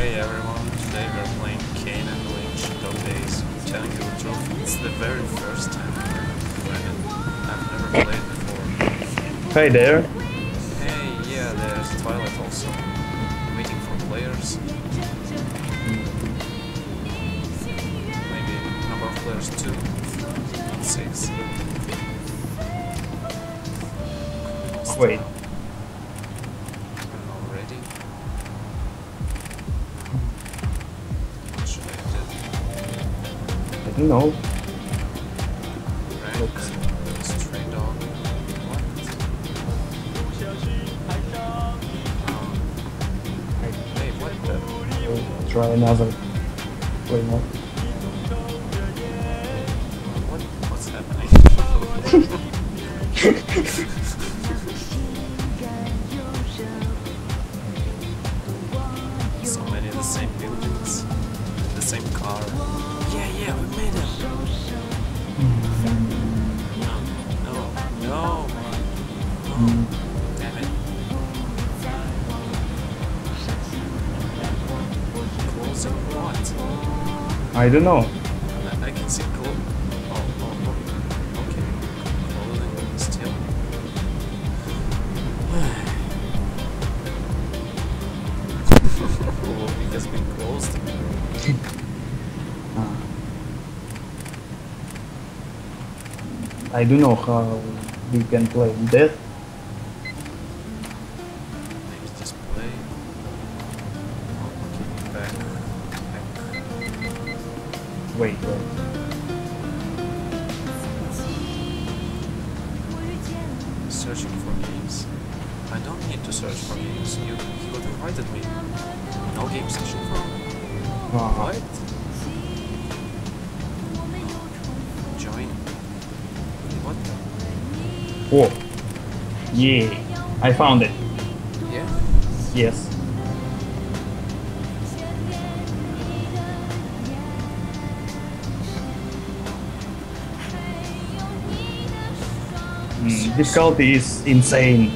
Hey everyone, today we're playing Kane and Lynch Dog Days. Telling you the truth, it's the very first time I've played it. I've never played before. Hi there. Hey, yeah, there's Twilight also. Waiting for players. Maybe number of players two, not six. Wait. Don't know. Ranked, stray dog. What? Um, hey, what the? I'll try another. Wait, no. What? What's happening? I don't know. I, I can see clo- oh, oh, oh, okay. Clothing still. Clothing has been closed. I don't know how we can play that. Wait, wait. Searching for games. I don't need to search for games. You, you got invited me. No game session for Ah, What? Join. What? Oh. Yeah. I found it. Yeah? Yes. Mm, difficulty is insane.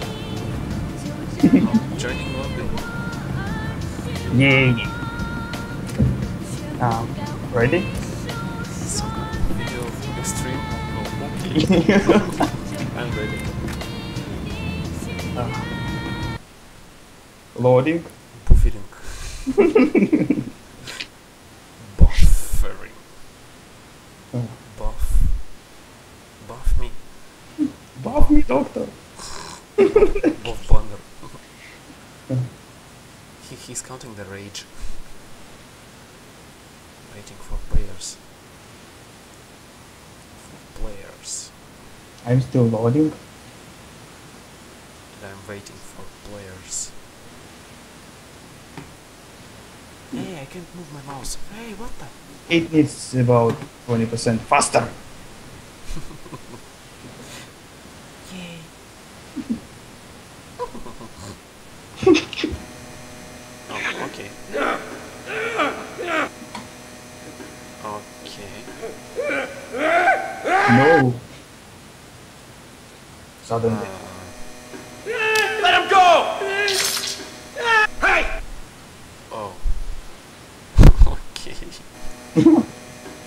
Joining lobby. Yeah. Um, ready? Some kind of video extreme. Oh, okay. I'm ready. Uh, loading. Buffering. Uh, Buff. Buff me. buff me, doctor. Buff Bonder. he, he's counting the rage. Waiting for players. For players. I'm still loading. And I'm waiting for players. Hey, I can't move my mouse. Hey, what the? It needs about 20% faster. Yay. oh, okay. Okay. No. Suddenly. Uh, Let him go! Hey! Oh. okay.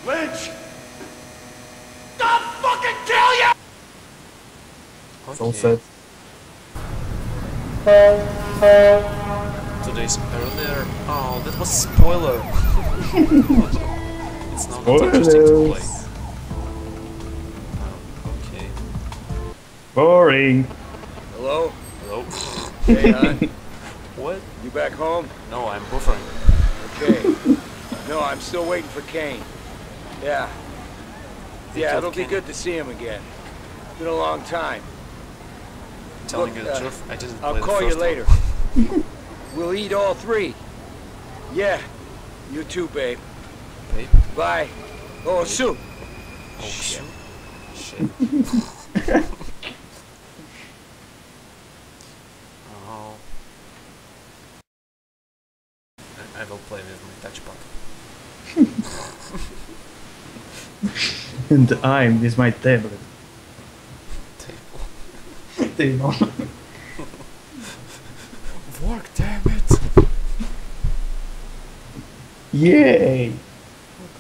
Lynch! I'll fucking kill you! It's all Okay. set. Today's earlier. Oh, that was a spoiler. it's not that interesting to play. Spoilers. Oh, okay. Boring. Hello? Hello. Hey, hon. what? you back home? No, I'm buffering. Okay. No, I'm still waiting for Kane. Yeah. They Yeah, it'll be good to see him again. It's Been a long time. Telling Look, you the uh, truth, I didn't I'll play the call you first later. One. We'll eat all three. Yeah. You too, babe. Babe. Bye. Oh, Babe. soup. Oh, Shit. Shit. Shit. oh. I, I will play with my touchpad. And I'm with my tablet. Table. Table. Yay!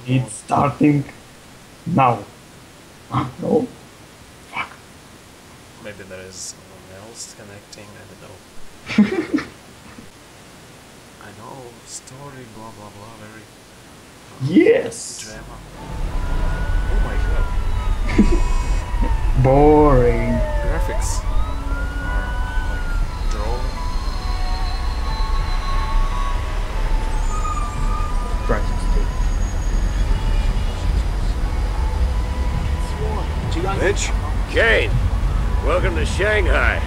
It's starting now. No? Fuck. Maybe there is someone else connecting, I don't know. I know, story, blah blah blah, very uh, Yes! drama. Oh my god, Boring. graphics Kane, welcome to Shanghai.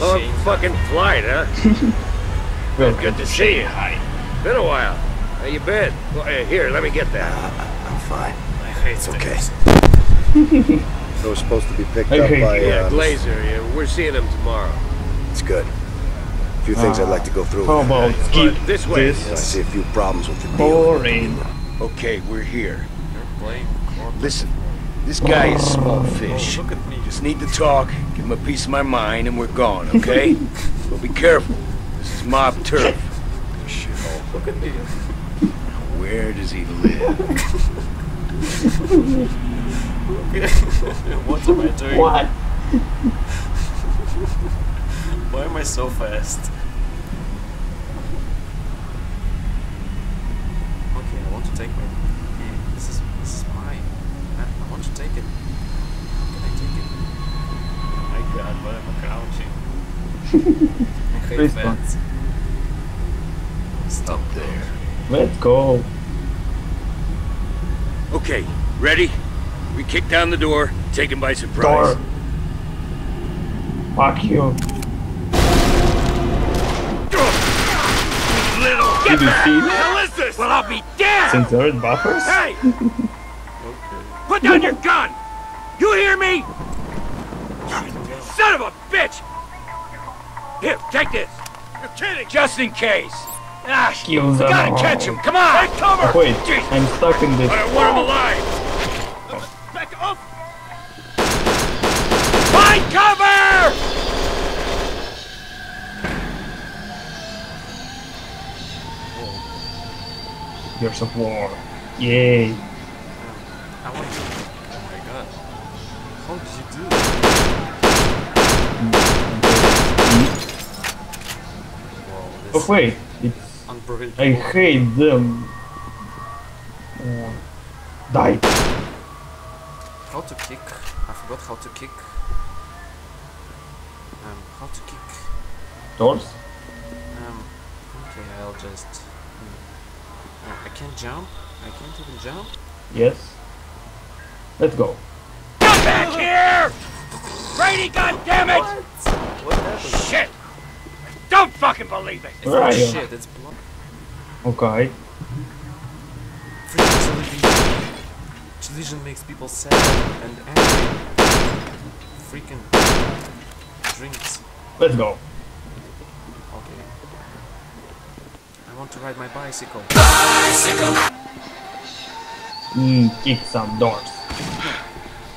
Long Shanghai. fucking flight, huh? Well, Good to see you. Been a while. How you been? Well, uh, here, let me get that. I'm fine. I hate It's okay. things. It was supposed to be picked I up by. you. Yeah, uh, Glazer. Yeah, we're seeing him tomorrow. It's good. A few things I'd like to go through. How with him. about skip But this way. I see a few problems with the deal. Boring. Okay, we're here. You're playing Corp. Listen, this guy is small Oh, fish. look at me. Just need to talk, give him a piece of my mind, and we're gone, okay? but be careful. This is mob turf. Shithole. Look at me. Where does he live? what am I doing? What? Why am I so fast? Okay, I want to take my. Hmm, This is this is mine. I, I want to take it. How can I take it? Oh my god, why am I crouching? I hate Please. Stop there. Let's go. Okay, ready? We kick down the door, take him by surprise. Door. Fuck you. Little. Did you see that? hell is this? Well, I'll be damned! Censored buffers? Hey, Okay. put down your gun! You hear me? Son of a bitch! Here, take this. You're kidding. Just in case. Ah, sh- Kill them gotta all. catch him. Come on. Take cover. Oh, wait, Jesus. I'm stuck in this. I don't want him alive. Back up. Find cover! Gears of War. Yay. I want to. Oh my god. How did you do that? Wow, Oh this wait, it's unbelievable. I hate them. Uh, die. How to kick? I forgot how to kick. Um, how to kick? Doors? Um, okay, I'll just. Hmm. Oh, I can't jump. I can't even jump. Yes. Let's go. Come back here! Brady, goddammit! What happened? Shit! Don't fucking believe it! It's Where not are you? shit. It's blood. Okay. Freaking television. Television makes people sad and angry. Freaking drinks. Let's go. Okay. I want to ride my bicycle. Mm, kick some doors.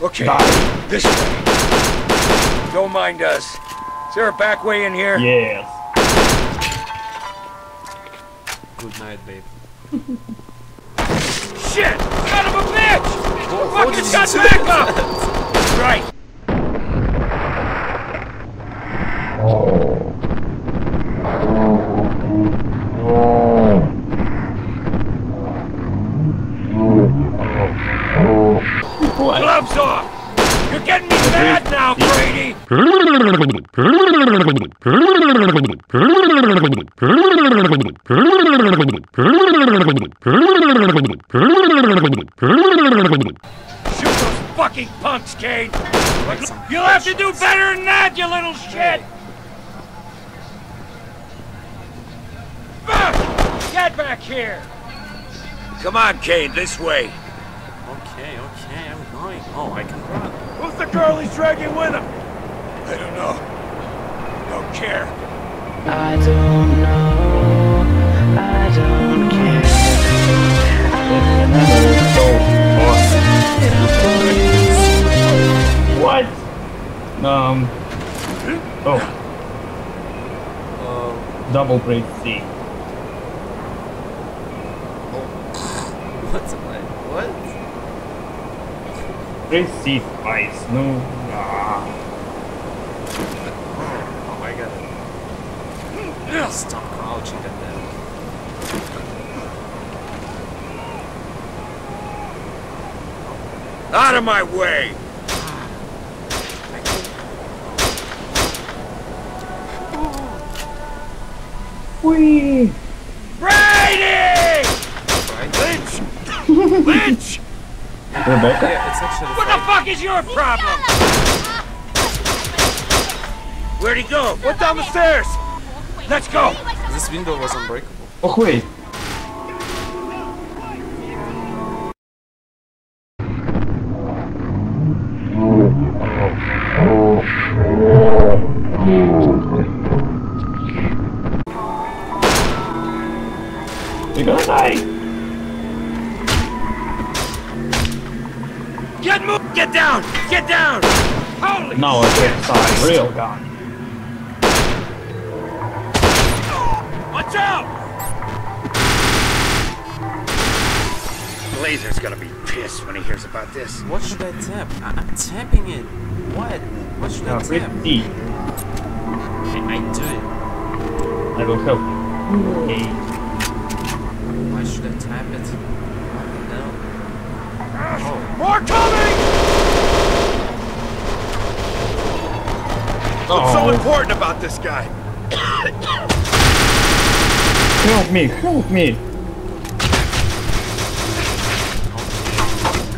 Okay, Die. this way. Don't mind us. Is there a back way in here? Yes. Good night, babe. Shit! Son of a bitch! how Fucking did you got back up! Right. What? Gloves off! You're getting me mad now, Brady! Shoot those fucking punks, Kane! You'll have to do better than that, you little shit! Get back here! Come on, Kane, this way. Okay, okay, I'm going. Oh, I can run. Who's the girl he's dragging with him? I don't know. Don't care. I don't know. I don't care. What? Um. Oh, Uh, double break C. oh, What's it like? What? Receive ice. No. Ah. Oh my god. Stop crouching at them. Out of my way! Whee! Brady! Right? Lynch! Lynch! Rebecca? Yeah, it's actually What the fuck is your problem? Where'd he go? What down the stairs? Let's go! This window was unbreakable. Oh wait. You're gonna die. Get move! Get down! Get down! Holy Now I get some real gun. Watch out! Glazer's gonna be pissed when he hears about this. What should I tap? I I'm tapping it. What? What should I Now tap? hit D. I, I do it. I will help you. A. Why should I tap it? What the hell? Oh, More coming! What's so Oh, important about this guy? Help me, help me.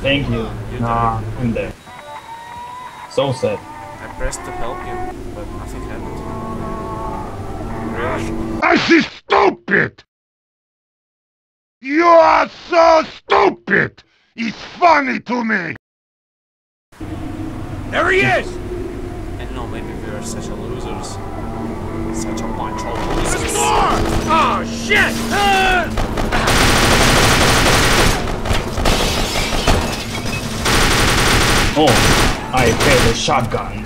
Thank you. Nah, I'm dead. So sad. I pressed to help you, but nothing happened. Really? This is stupid! You are so stupid! It's funny to me! There he is! I don't know, maybe we are such a losers. Such a bunch of There's more! Oh, shit! Ah! Oh, I failed a shotgun.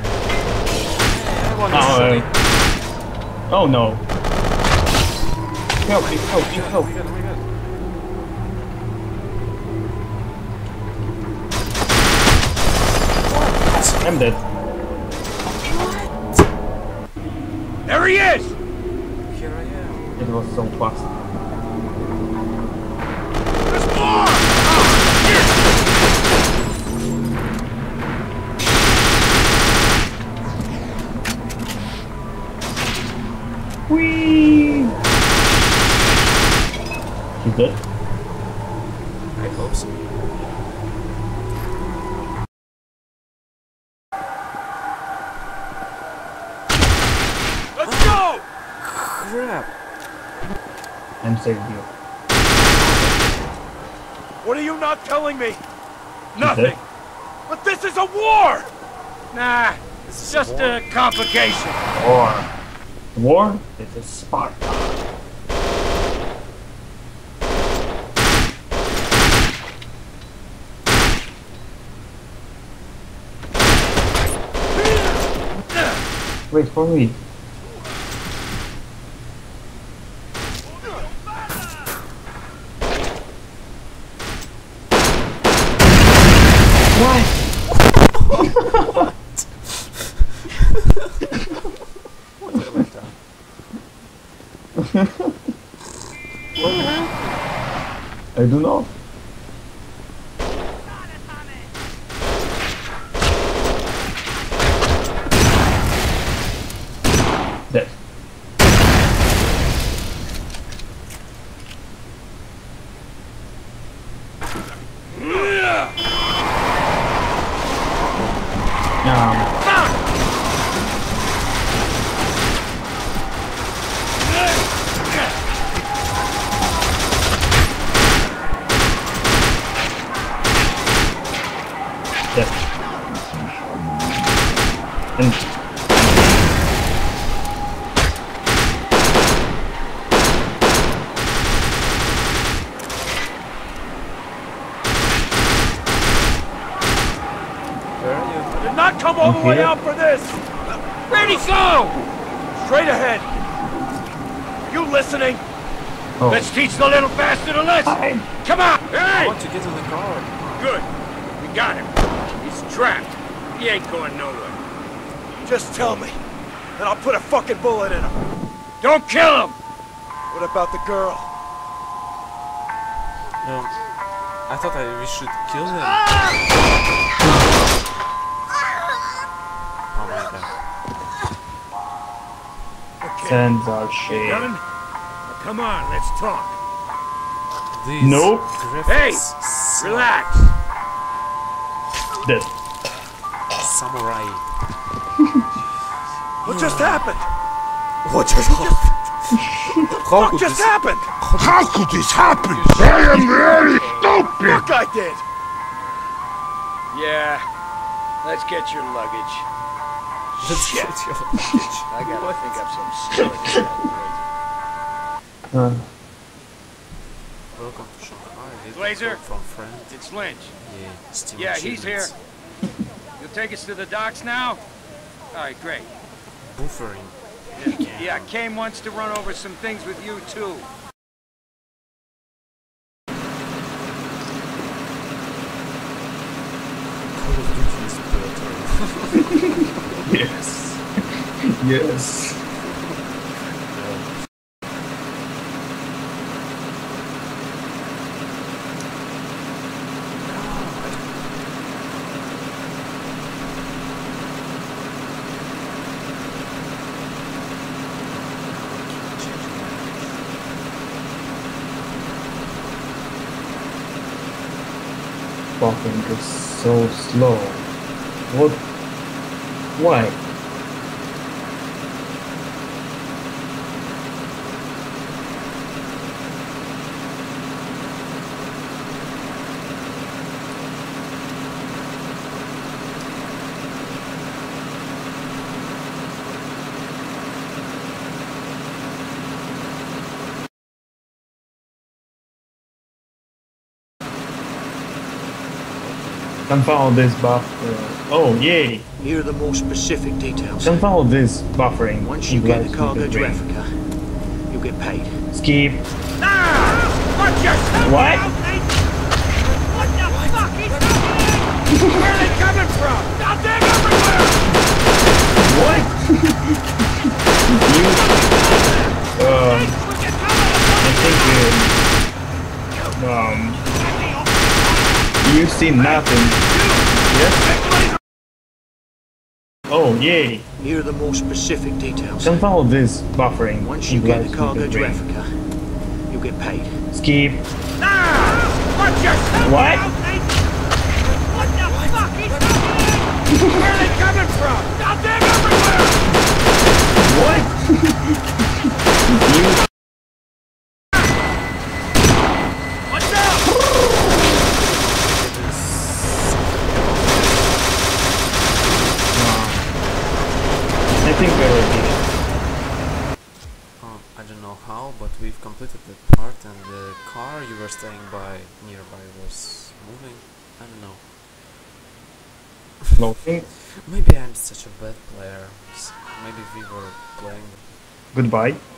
Oh, uh, oh no. Help me, help me, help me. my god, my god. I'm dead. There he is! Here I am. It was so fast. There's more! Ah, oh, shit! Whee! He's dead? I hope so. I'm you. What are you not telling me? Nothing. But this is a war! Nah, it's is just war. a complication. War. War is a Sparta. Wait for me. I do not. Dead. Um, dead. And Where are you? Did not come all the way out for this! Where'd go? Straight ahead. You listening? Oh. Let's teach the little bastard a lesson. Hi. Come on! I want to get in the car. Good. We got him. He's trapped. He ain't going nowhere. Just tell me, and I'll put a fucking bullet in him. Don't kill him! What about the girl? No. I thought I, we should kill him. Ah! Oh my god. Okay. Sands are shit. Done? Now come on, let's talk. These Nope. graphics Hey, suck. Relax. Dead. Samurai. What just happened? What just happened? How What could just this- happened? How could this happen? I am very stupid! Look, I did. Yeah. Let's get your luggage. Let's Shit. get your luggage. I gotta think up some story. Uh, Welcome to Shanghai. Little Glazer? From friend. It's Lynch. Yeah, Steam Yeah, he's here. You'll take us to the docks now? Alright, great. Buffering. Yeah, Kane wants to run over some things with you too. Call of Duty is better. yes. yes. Is so slow. What? Why? Can follow this buff. Uh, oh, yay! Here are the more specific details. Can follow this buffering. Once you get the cargo with to. Africa, you'll get paid. Skip. Watch yourself! What? What You see nothing. Yes? Oh, yay! Here are the more specific details. Can follow this buffering. Once you get the cargo to. Africa, you'll get paid. Skip. Ah! Watch yourself! What? What the fuck is happening? Where are they coming from? Goodbye.